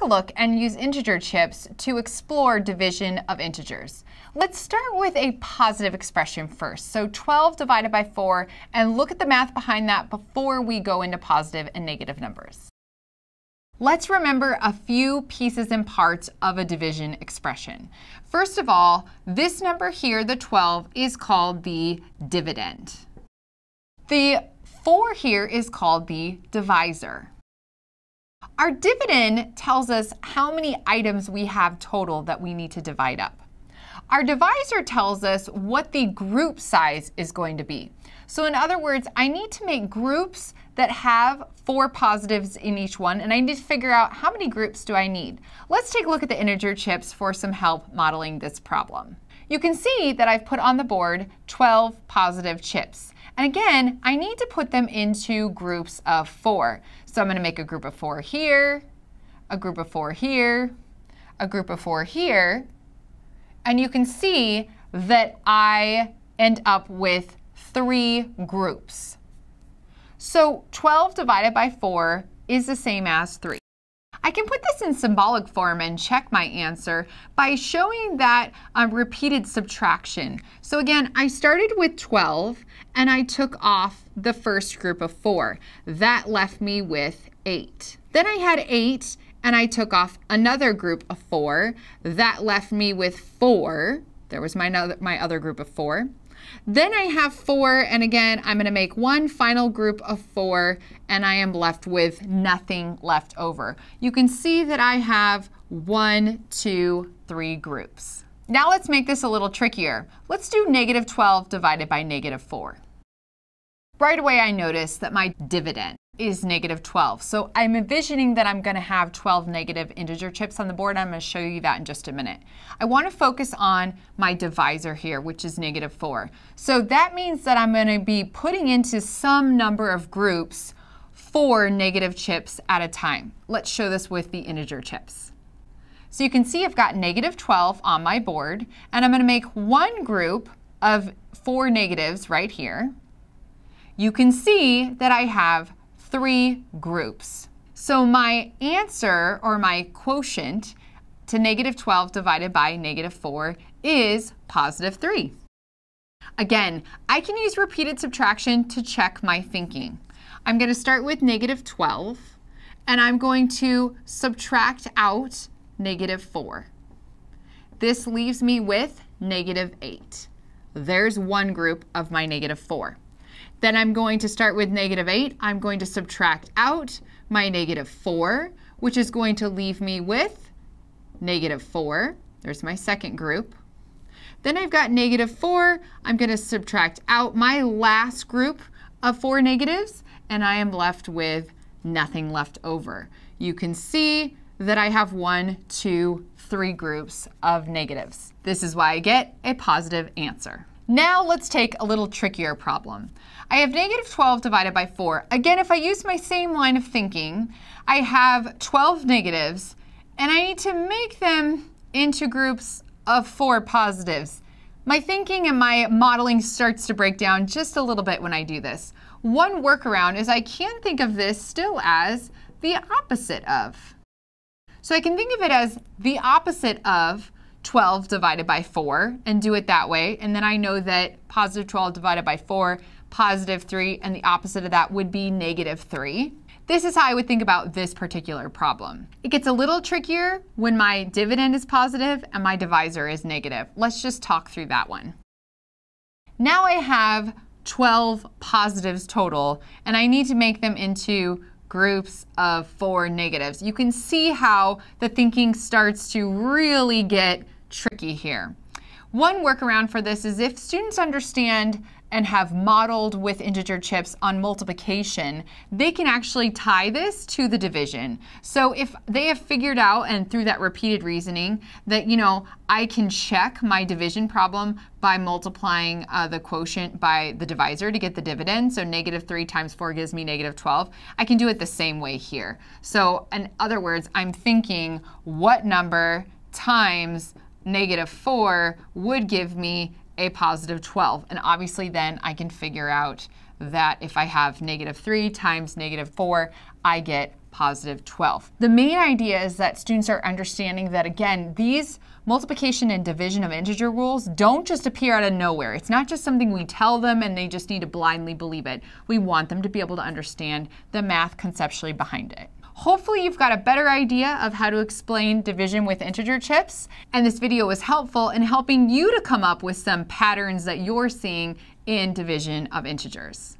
take a look and use integer chips to explore division of integers. Let's start with a positive expression first. So 12 divided by 4, and look at the math behind that before we go into positive and negative numbers. Let's remember a few pieces and parts of a division expression. First of all, this number here, the 12, is called the dividend. The 4 here is called the divisor. Our dividend tells us how many items we have total that we need to divide up. Our divisor tells us what the group size is going to be. So in other words, I need to make groups that have four positives in each one, and I need to figure out how many groups do I need. Let's take a look at the integer chips for some help modeling this problem. You can see that I've put on the board 12 positive chips. And again, I need to put them into groups of four. So I'm going to make a group of four here, a group of four here, a group of four here, and you can see that I end up with three groups. So 12 divided by 4 is the same as 3. I can put this in symbolic form and check my answer by showing that um, repeated subtraction. So again, I started with 12 and I took off the first group of 4. That left me with 8. Then I had 8 and I took off another group of four. That left me with four. There was my, my other group of four. Then I have four, and again, I'm going to make one final group of four, and I am left with nothing left over. You can see that I have one, two, three groups. Now let's make this a little trickier. Let's do negative 12 divided by negative 4. Right away, I notice that my dividend is negative 12. So I'm envisioning that I'm going to have 12 negative integer chips on the board. I'm going to show you that in just a minute. I want to focus on my divisor here, which is negative 4. So that means that I'm going to be putting into some number of groups four negative chips at a time. Let's show this with the integer chips. So you can see I've got negative 12 on my board, and I'm going to make one group of four negatives right here. You can see that I have three groups. So my answer, or my quotient, to negative 12 divided by negative 4 is positive 3. Again, I can use repeated subtraction to check my thinking. I'm going to start with negative 12, and I'm going to subtract out negative 4. This leaves me with negative 8. There's one group of my negative 4. Then I'm going to start with negative 8. I'm going to subtract out my negative 4, which is going to leave me with negative 4. There's my second group. Then I've got negative 4. I'm going to subtract out my last group of four negatives, and I am left with nothing left over. You can see that I have one, two, three groups of negatives. This is why I get a positive answer. Now let's take a little trickier problem. I have negative 12 divided by 4. Again, if I use my same line of thinking, I have 12 negatives, and I need to make them into groups of four positives. My thinking and my modeling starts to break down just a little bit when I do this. One workaround is I can think of this still as the opposite of. So I can think of it as the opposite of 12 divided by 4 and do it that way. And then I know that positive 12 divided by 4, positive 3, and the opposite of that would be negative 3. This is how I would think about this particular problem. It gets a little trickier when my dividend is positive and my divisor is negative. Let's just talk through that one. Now I have 12 positives total, and I need to make them into groups of four negatives. You can see how the thinking starts to really get tricky here. One workaround for this is if students understand and have modeled with integer chips on multiplication, they can actually tie this to the division. So if they have figured out and through that repeated reasoning that, you know, I can check my division problem by multiplying uh, the quotient by the divisor to get the dividend. So negative 3 times 4 gives me negative 12. I can do it the same way here. So in other words, I'm thinking what number times negative 4 would give me a positive 12. And obviously then I can figure out that if I have negative 3 times negative 4, I get positive 12. The main idea is that students are understanding that, again, these multiplication and division of integer rules don't just appear out of nowhere. It's not just something we tell them and they just need to blindly believe it. We want them to be able to understand the math conceptually behind it. Hopefully you've got a better idea of how to explain division with integer chips, and this video was helpful in helping you to come up with some patterns that you're seeing in division of integers.